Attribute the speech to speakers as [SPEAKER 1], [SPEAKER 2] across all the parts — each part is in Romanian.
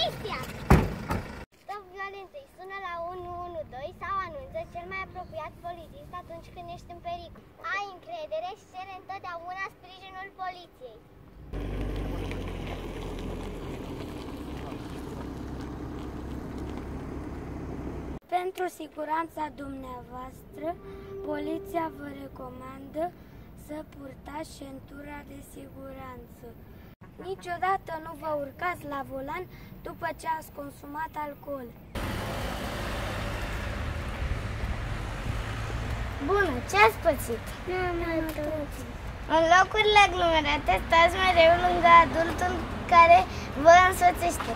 [SPEAKER 1] Cristian! Stop violenței, sună la 112 sau anunță cel mai apropiat polițist atunci când ești în pericol. Ai încredere și cere întotdeauna sprijinul poliției.
[SPEAKER 2] Pentru siguranța dumneavoastră, poliția vă recomandă să purtați centura de siguranță. Niciodată nu vă urcați la volan după ce ați consumat alcool.
[SPEAKER 3] Bună, ce ați pățit?
[SPEAKER 1] Nu am pățit.
[SPEAKER 3] În locurile aglomerate stați mereu lângă adultul care vă însoțește.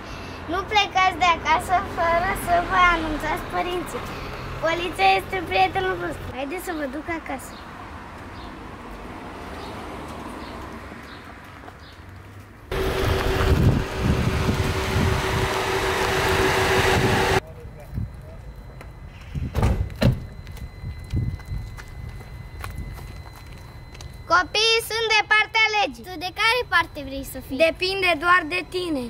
[SPEAKER 3] Nu plecați de acasă fără să vă anunțați părinții. Poliția este prietenul vostru. Haideți să vă duc acasă. Copiii sunt de partea legii.
[SPEAKER 1] Tu de care parte vrei să fii?
[SPEAKER 2] Depinde doar de tine.